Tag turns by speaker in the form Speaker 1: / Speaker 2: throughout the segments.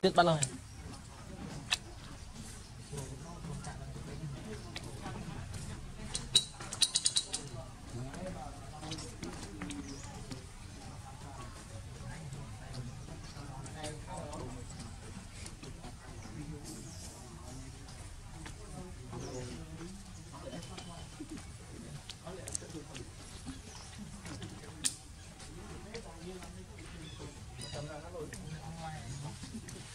Speaker 1: Dit pa lang.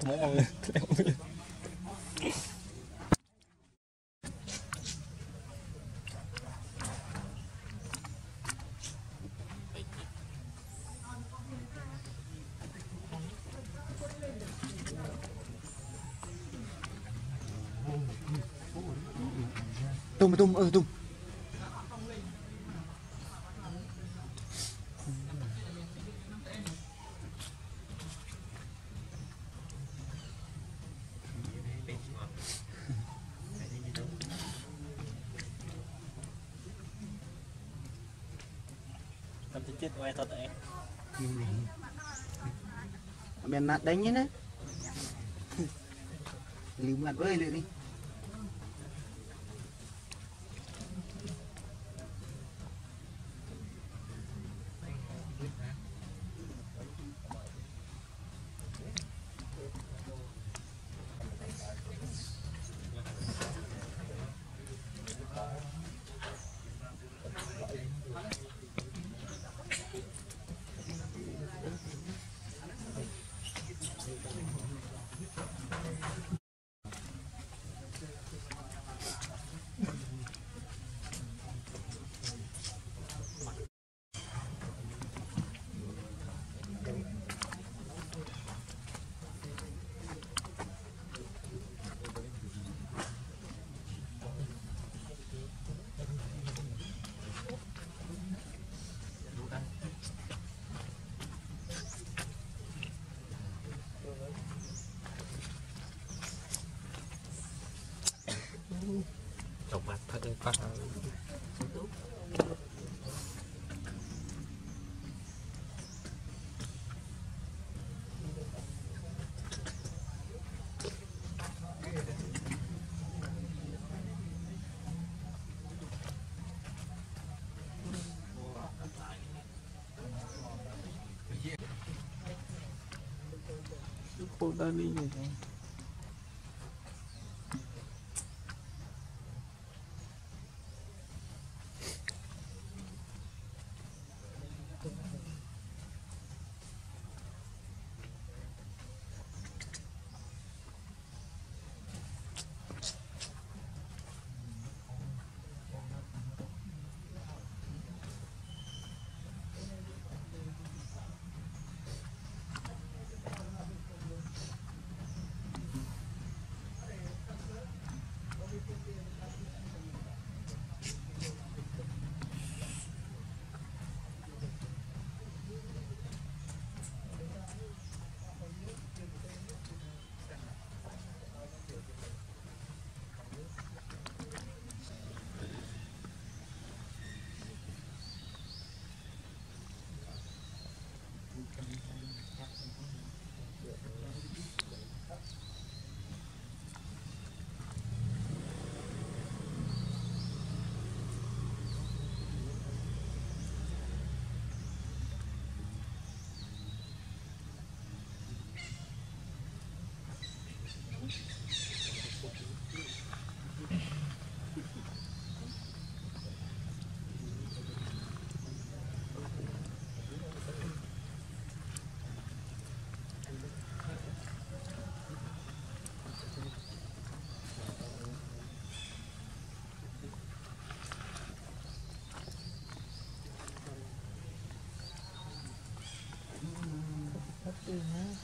Speaker 1: thằng
Speaker 2: ông
Speaker 1: tung tung ừ tung.
Speaker 3: Chết quay thật đấy.
Speaker 1: bên nát đánh nhé nè liu mặt với lại đi
Speaker 4: por la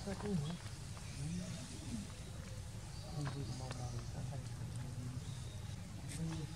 Speaker 4: 在公园嗯嗯这个猫猫的三块钱生意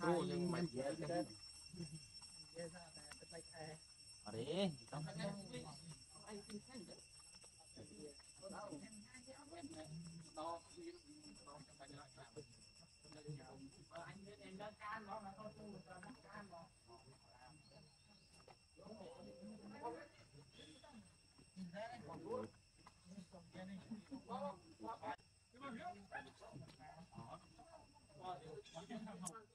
Speaker 2: thôi nhưng mà dễ cái ở đấy không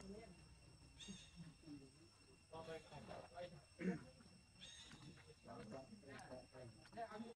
Speaker 2: Amen.